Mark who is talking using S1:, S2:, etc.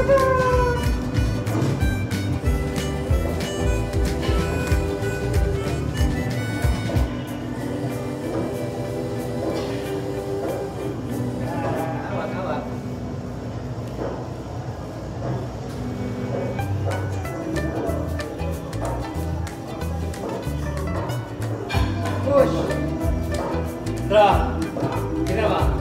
S1: Puxa. Tra. Gravar.